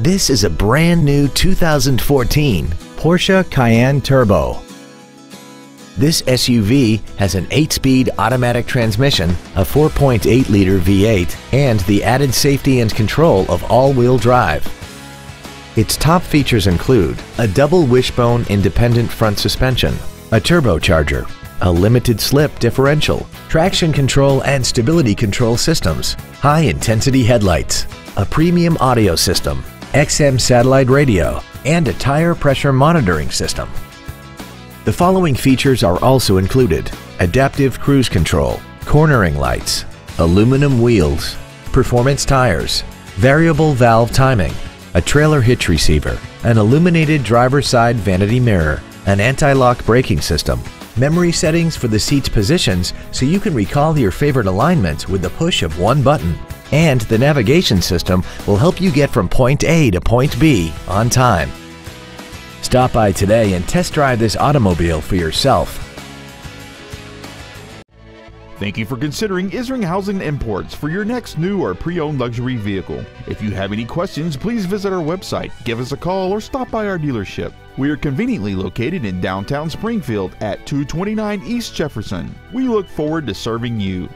This is a brand new 2014 Porsche Cayenne Turbo. This SUV has an 8-speed automatic transmission, a 4.8-liter V8, and the added safety and control of all-wheel drive. Its top features include a double wishbone independent front suspension, a turbocharger, a limited slip differential, traction control and stability control systems, high-intensity headlights, a premium audio system, XM satellite radio, and a tire pressure monitoring system. The following features are also included. Adaptive cruise control, cornering lights, aluminum wheels, performance tires, variable valve timing, a trailer hitch receiver, an illuminated driver side vanity mirror, an anti-lock braking system, memory settings for the seat's positions so you can recall your favorite alignments with the push of one button, and the navigation system will help you get from point A to point B on time. Stop by today and test drive this automobile for yourself. Thank you for considering Isringhausen Imports for your next new or pre-owned luxury vehicle. If you have any questions, please visit our website, give us a call, or stop by our dealership. We are conveniently located in downtown Springfield at 229 East Jefferson. We look forward to serving you.